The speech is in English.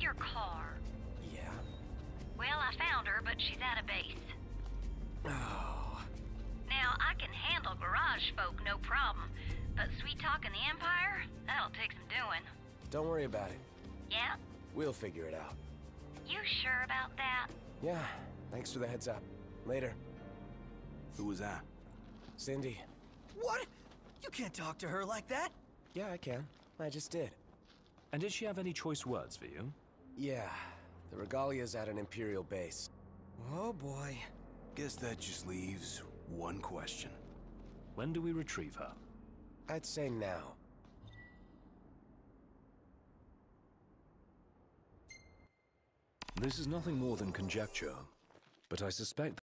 about your car? Yeah? Well, I found her, but she's out of base. Oh. Now, I can handle garage folk, no problem. But sweet talk in the Empire? That'll take some doing. Don't worry about it. Yeah? We'll figure it out. You sure about that? Yeah, thanks for the heads up. Later. Who was that? Cindy. What? You can't talk to her like that. Yeah, I can. I just did. And did she have any choice words for you? Yeah, the Regalia's at an Imperial base. Oh boy. Guess that just leaves one question. When do we retrieve her? I'd say now. This is nothing more than conjecture, but I suspect